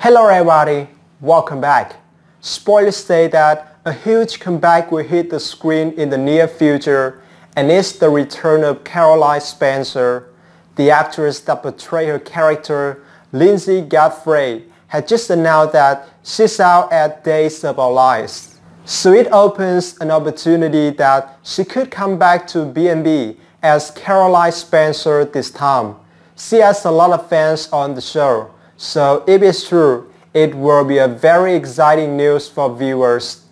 Hello everybody, welcome back. Spoilers say that a huge comeback will hit the screen in the near future and it's the return of Caroline Spencer. The actress that portrayed her character, Linsey Godfrey, had just announced that she's out at Days of Our Lives. So it opens an opportunity that she could come back to B&B as Caroline Spencer this time. She has a lot of fans on the show, so if it's true, it will be a very exciting news for viewers.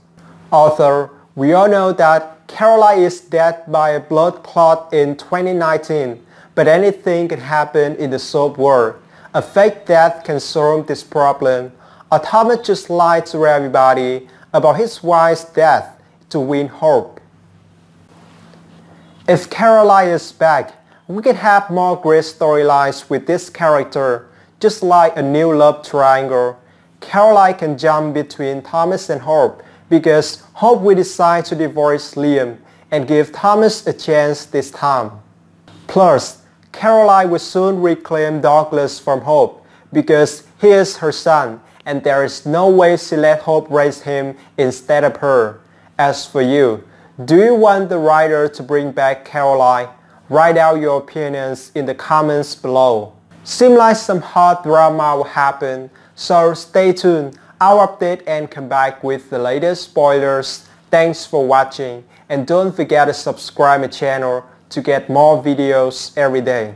Although we all know that Caroline is dead by a blood clot in 2019, but anything can happen in the soap world. A fake death can solve this problem. Or just lied to everybody about his wife's death to win hope. If Caroline is back, we can have more great storylines with this character, just like a new love triangle. Caroline can jump between Thomas and Hope because Hope will decide to divorce Liam and give Thomas a chance this time. Plus, Caroline will soon reclaim Douglas from Hope because he is her son and there is no way she let Hope raise him instead of her. As for you, do you want the writer to bring back Caroline? Write out your opinions in the comments below. Seems like some hot drama will happen, so stay tuned. I'll update and come back with the latest spoilers. Thanks for watching and don't forget to subscribe my channel to get more videos every day.